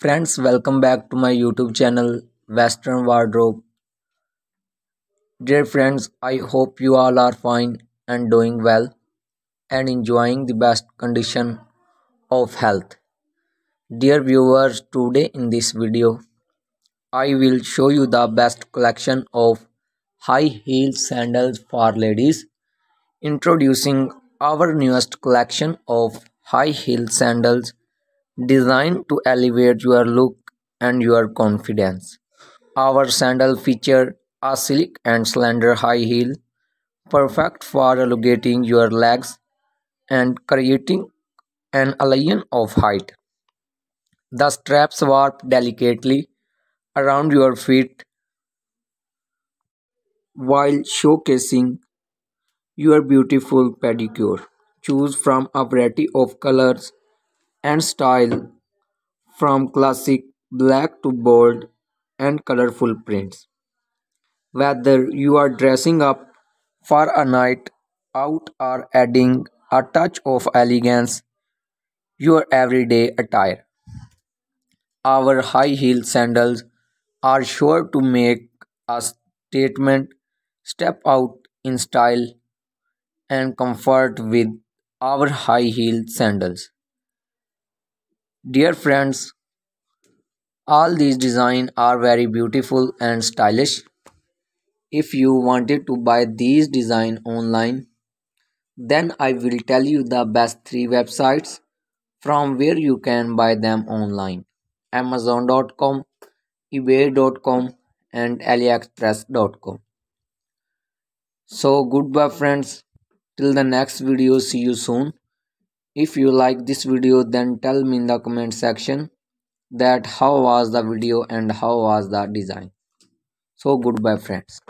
Friends, welcome back to my YouTube channel Western Wardrobe. Dear friends, I hope you all are fine and doing well and enjoying the best condition of health. Dear viewers, today in this video, I will show you the best collection of high heel sandals for ladies. Introducing our newest collection of high heel sandals designed to elevate your look and your confidence. Our sandal feature a sleek and slender high heel, perfect for elongating your legs and creating an illusion of height. The straps warp delicately around your feet while showcasing your beautiful pedicure. Choose from a variety of colors and style from classic black to bold and colorful prints. Whether you are dressing up for a night out or adding a touch of elegance your everyday attire. Our high heel sandals are sure to make a statement step out in style and comfort with our high heel sandals. Dear friends, all these designs are very beautiful and stylish. If you wanted to buy these design online, then I will tell you the best three websites from where you can buy them online. Amazon.com, eBay.com and AliExpress.com. So goodbye friends. Till the next video. See you soon. If you like this video then tell me in the comment section that how was the video and how was the design. So goodbye friends.